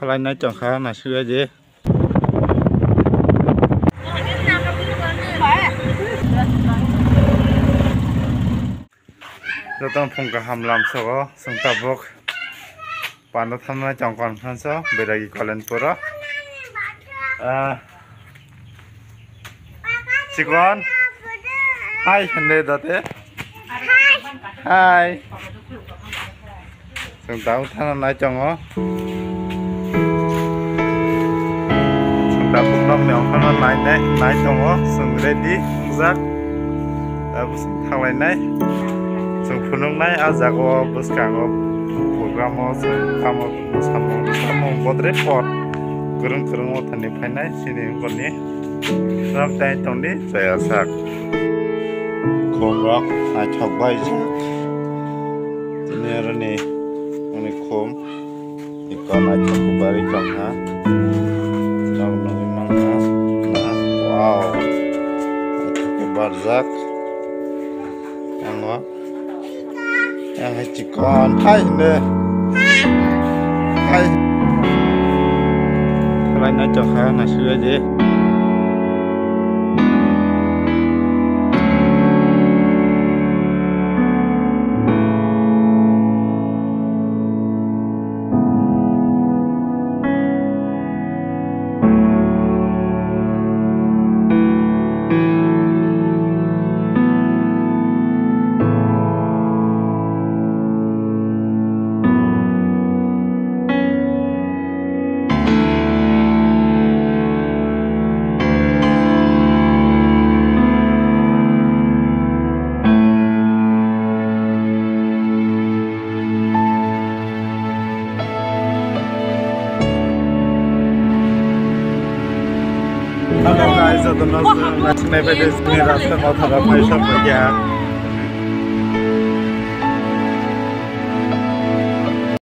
खालायनाय चंखा नासुया जे Jotong phungka hamlam sogo sungta bok pano thamna chongkon khanso beragi kolen pura Chikon Hai hande date Hai Sungta uthana nai chongo Sungta phungnom meong khana nai ne nai chongo sung ready zak Tapos thanglai जों फुनुंनाय आ जागाव बसखाङो प्रग्रामाव जों खामो सामो सामो बद्रे पट गोरों गोरों अथानि फायनाय सिनि गनि राम ताइ तंनि जया साक खमरक आइथावबाय जाक दिनै आरो नै आंनि खम इकन आइथावखौ Barzak. Ang wa. Ang hechikon. Ay, hindi. Ay. Kalain na chokha na siya deh. Hello guys तो नमस्ते नेक्स्ट एपिसोड रास्ता बहुत खराब है सब बढ़िया है